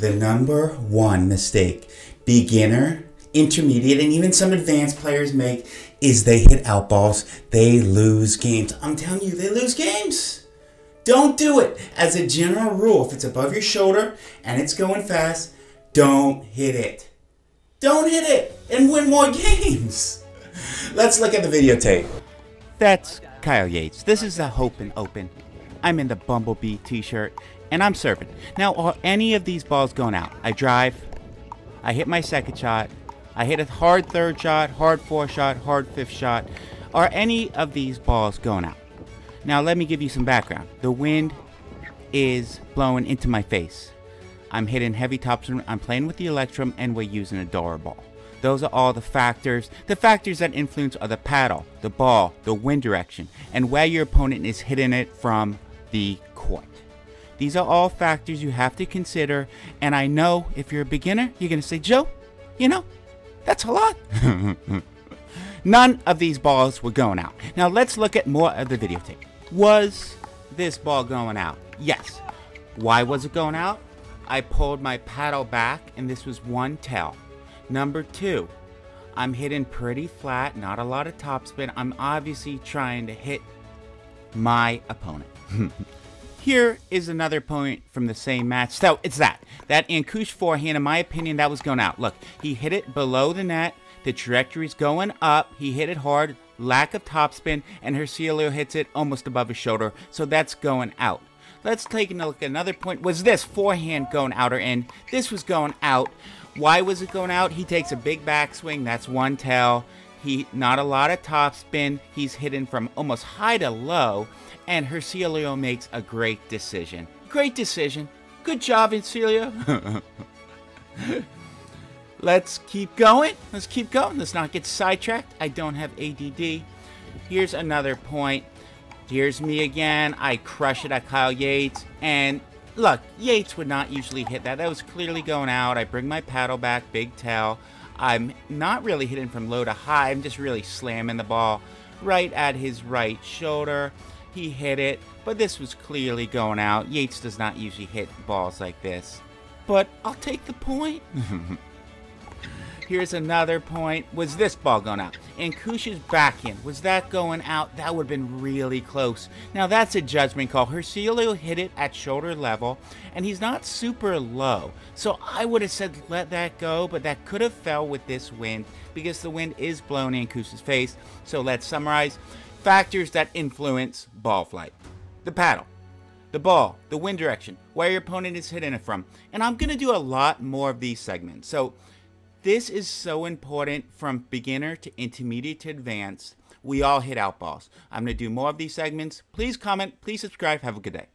The number one mistake beginner, intermediate, and even some advanced players make is they hit out balls. They lose games. I'm telling you, they lose games. Don't do it. As a general rule, if it's above your shoulder and it's going fast, don't hit it. Don't hit it and win more games. Let's look at the videotape. That's Kyle Yates. This is the Hope and Open. I'm in the Bumblebee t-shirt and I'm serving. Now, are any of these balls going out? I drive, I hit my second shot, I hit a hard third shot, hard fourth shot, hard fifth shot. Are any of these balls going out? Now, let me give you some background. The wind is blowing into my face. I'm hitting heavy topspin, I'm playing with the Electrum, and we're using a Dura ball. Those are all the factors. The factors that influence are the paddle, the ball, the wind direction, and where your opponent is hitting it from the court. These are all factors you have to consider, and I know if you're a beginner, you're going to say, Joe, you know, that's a lot. None of these balls were going out. Now let's look at more of the videotape. Was this ball going out? Yes. Why was it going out? I pulled my paddle back and this was one tail. Number two, I'm hitting pretty flat, not a lot of topspin. I'm obviously trying to hit my opponent. Here is another point from the same match. So it's that. That Ankush forehand, in my opinion, that was going out. Look, he hit it below the net. The trajectory's going up. He hit it hard. Lack of topspin. And Herculio hits it almost above his shoulder. So that's going out. Let's take a look at another point. Was this forehand going out or in? This was going out. Why was it going out? He takes a big backswing. That's one tail. He not a lot of topspin. He's hitting from almost high to low and Herculio makes a great decision. Great decision. Good job, Herculio. Let's keep going. Let's keep going. Let's not get sidetracked. I don't have ADD. Here's another point. Here's me again. I crush it at Kyle Yates. And look, Yates would not usually hit that. That was clearly going out. I bring my paddle back, big tail. I'm not really hitting from low to high. I'm just really slamming the ball right at his right shoulder. He hit it, but this was clearly going out. Yates does not usually hit balls like this. But I'll take the point. Here's another point. Was this ball going out? Ankush's backhand, was that going out? That would have been really close. Now that's a judgment call. Herculio hit it at shoulder level, and he's not super low. So I would have said let that go, but that could have fell with this wind because the wind is blowing in Kush's face. So let's summarize. Factors that influence ball flight. The paddle, the ball, the wind direction, where your opponent is hitting it from. And I'm going to do a lot more of these segments. So this is so important from beginner to intermediate to advanced. We all hit out balls. I'm going to do more of these segments. Please comment, please subscribe. Have a good day.